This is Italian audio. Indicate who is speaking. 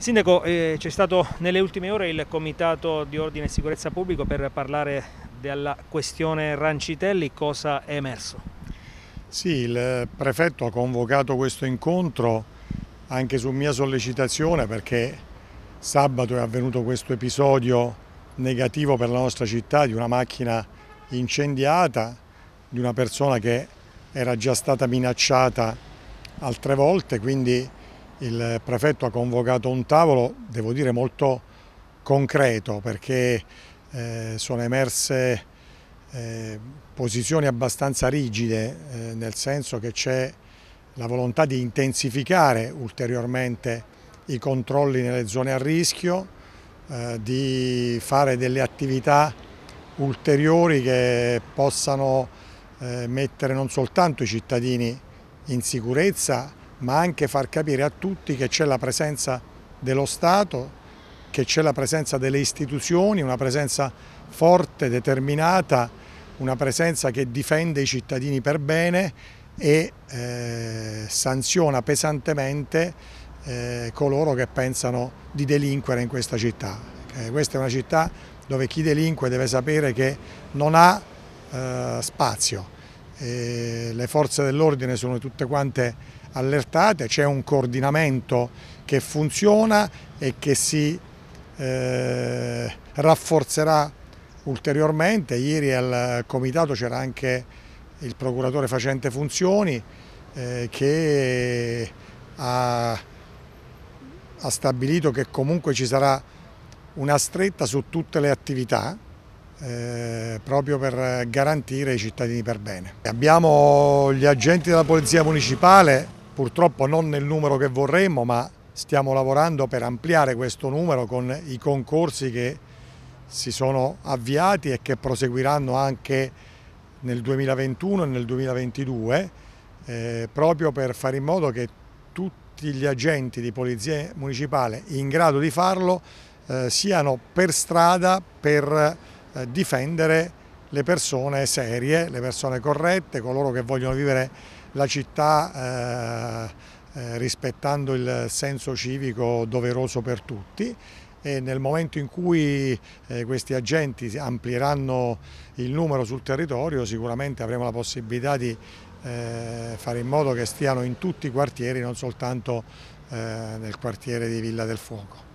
Speaker 1: Sindaco, eh, c'è stato nelle ultime ore il Comitato di Ordine e Sicurezza Pubblico per parlare della questione Rancitelli, cosa è emerso?
Speaker 2: Sì, il prefetto ha convocato questo incontro anche su mia sollecitazione perché sabato è avvenuto questo episodio negativo per la nostra città di una macchina incendiata, di una persona che era già stata minacciata altre volte, quindi il prefetto ha convocato un tavolo, devo dire molto concreto, perché eh, sono emerse eh, posizioni abbastanza rigide, eh, nel senso che c'è la volontà di intensificare ulteriormente i controlli nelle zone a rischio, eh, di fare delle attività ulteriori che possano eh, mettere non soltanto i cittadini in sicurezza, ma anche far capire a tutti che c'è la presenza dello Stato, che c'è la presenza delle istituzioni, una presenza forte, determinata, una presenza che difende i cittadini per bene e eh, sanziona pesantemente eh, coloro che pensano di delinquere in questa città. Eh, questa è una città dove chi delinque deve sapere che non ha eh, le forze dell'ordine sono tutte quante allertate, c'è un coordinamento che funziona e che si eh, rafforzerà ulteriormente. Ieri al comitato c'era anche il procuratore facente funzioni eh, che ha, ha stabilito che comunque ci sarà una stretta su tutte le attività eh, proprio per garantire i cittadini per bene. Abbiamo gli agenti della Polizia Municipale purtroppo non nel numero che vorremmo, ma stiamo lavorando per ampliare questo numero con i concorsi che si sono avviati e che proseguiranno anche nel 2021 e nel 2022, eh, proprio per fare in modo che tutti gli agenti di polizia municipale in grado di farlo eh, siano per strada per difendere le persone serie, le persone corrette, coloro che vogliono vivere la città eh, eh, rispettando il senso civico doveroso per tutti e nel momento in cui eh, questi agenti amplieranno il numero sul territorio sicuramente avremo la possibilità di eh, fare in modo che stiano in tutti i quartieri, non soltanto eh, nel quartiere di Villa del Fuoco.